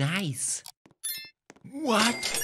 nice. What?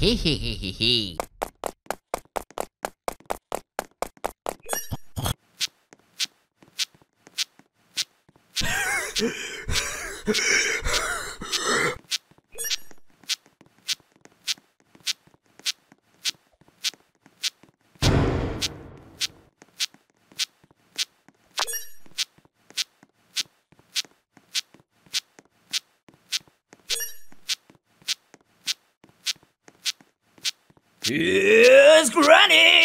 Hee hee hee hee hee. Here's Granny!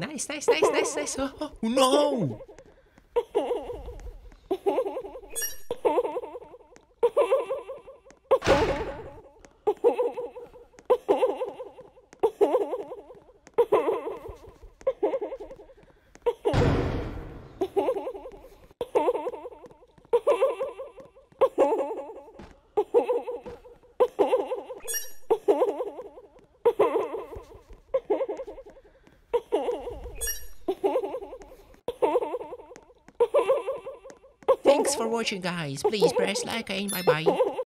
Nice, nice, nice, nice, nice. Oh, oh, no! Thanks for watching guys. Please press like and bye bye.